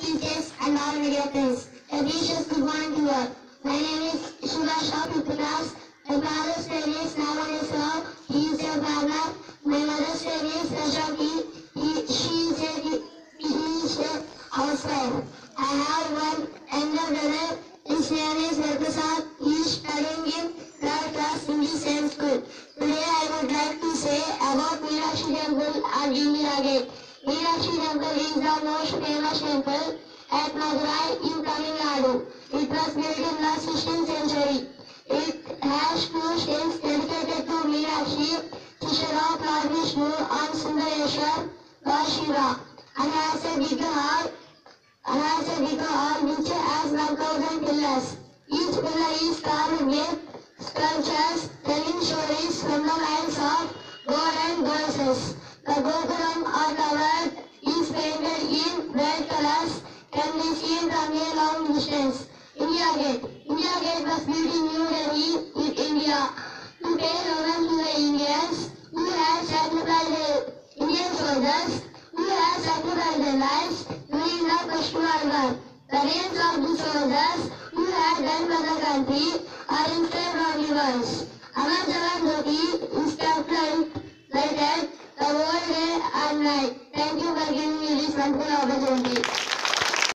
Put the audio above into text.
teachers and all media friends. A precious good morning to all. My name is Subhash Rao Pupinas. My father's name is Navanes Rao. He is a farmer. My mother's name is Rashaki. He, she is a, he is a housewife. I have one younger brother. His name is Varprasad. He is studying in third class in the same school. Today I would like to say about Meenakshi Temple at India Gate. Meenakshi Temple is the most famous temple at Madurai in Tamil Nadu. It was built in the 16th century. It has two stones dedicated to Meenakshi, sister of Lord Vishnu and Sundareshwar, Lord Shiva, and has a big hall and has a big hall which has 1000 pillars. Each pillar is carved with sculptures telling stories from the lives of God and goddesses. The Gopuram a long distance. India Gate. India Gate was built in New Delhi, in India, to pay homage to the Indians who had sacrificed their Indian soldiers who had sacrificed their lives during the World War. The names of the soldiers who had done for the country are on the walls. Amar Jawan Jyoti is kept light- lighted the whole day and night. Thank you for giving me this wonderful opportunity.